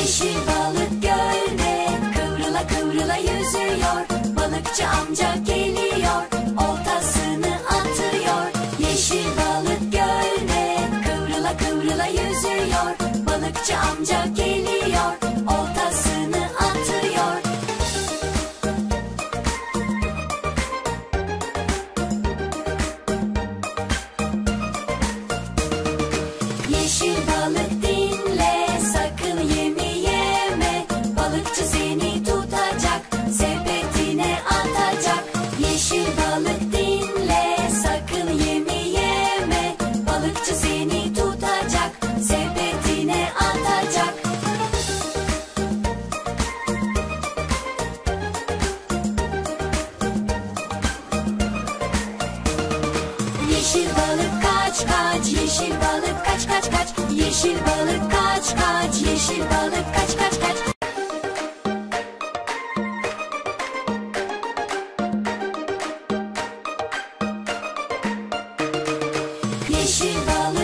Yeşil balık gölde kıvrıla kıvrıla yüzüyor. Balıkçı amca geliyor, oltasını atıyor. Yeşil balık gölde kıvrıla kıvrıla yüzüyor. Balıkçı amca geliyor. Yeşil balık kaç kaç yeşil balık kaç kaç kaç. Yeşil balık kaç kaç yeşil balık kaç kaç kaç. Yeşil balık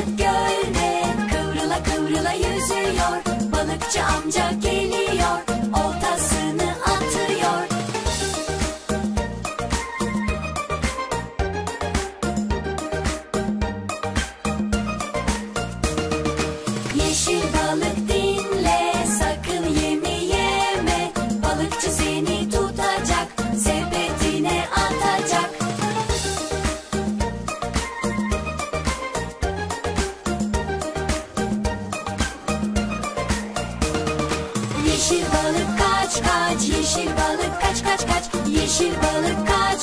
Yeşil balık kaç kaç yeşil balık kaç kaç kaç yeşil balık kaç